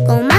¿Cómo